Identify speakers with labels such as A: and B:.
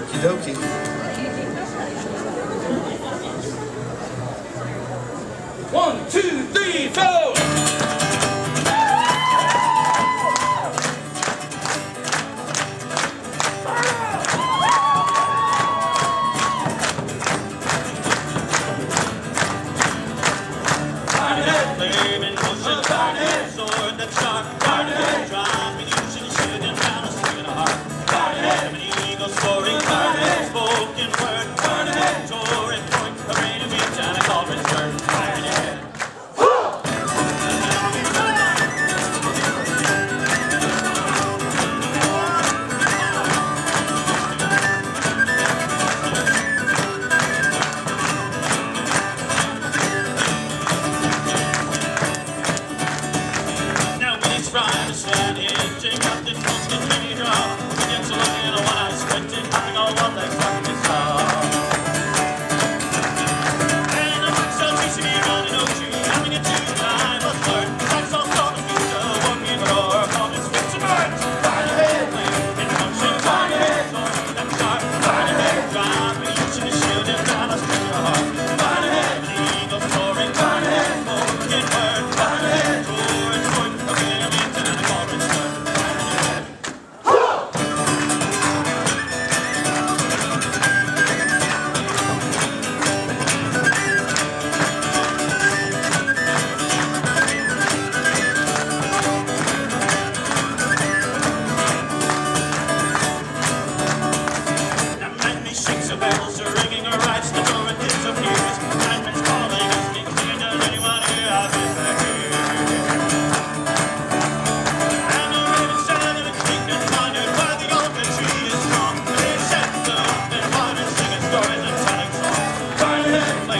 A: Okie dokie. One, two, three, four!
B: Krishna. Amen.